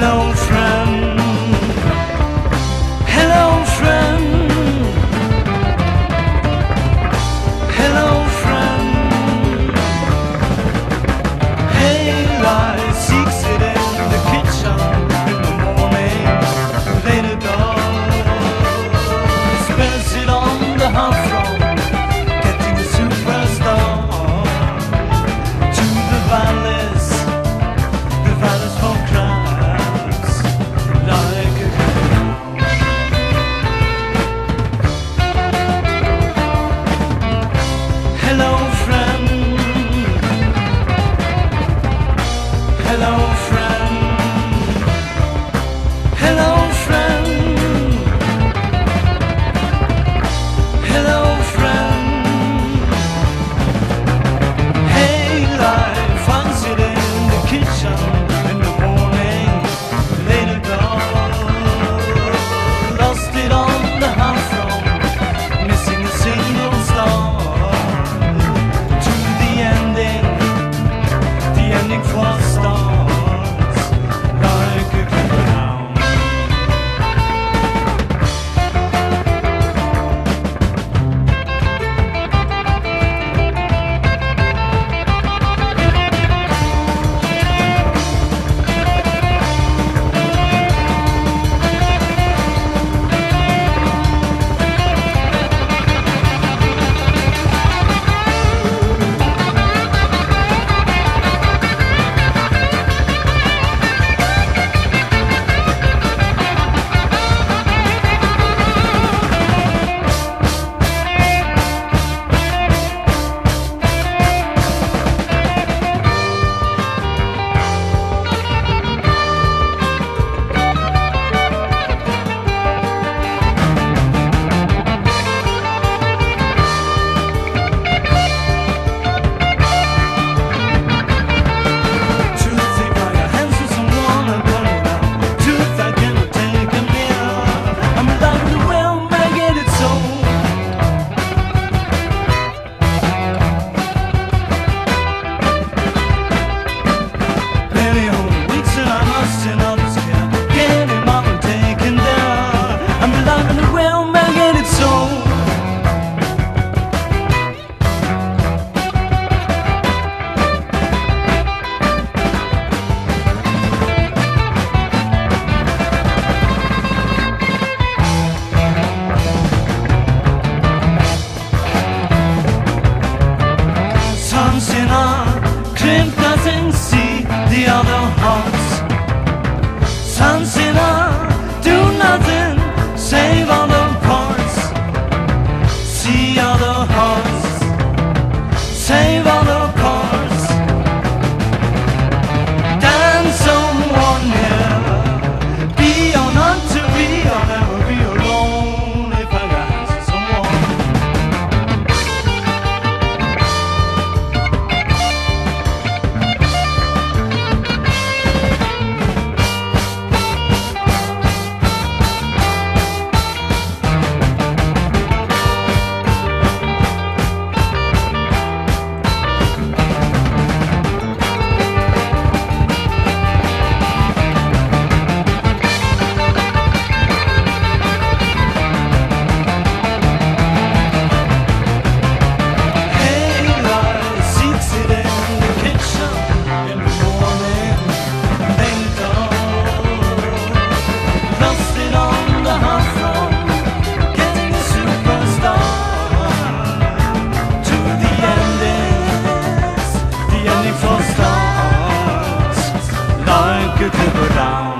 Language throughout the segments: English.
fellow friend. and see the other. down.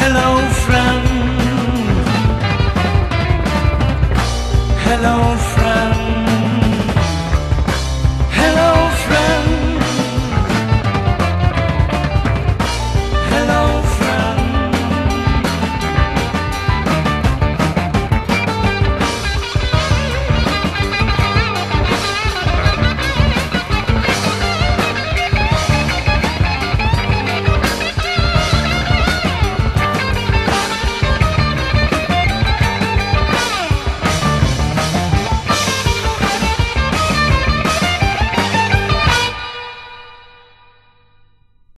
Hello, friend. Hello, friend.